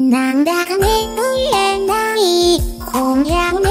なんだか眠れない今夜も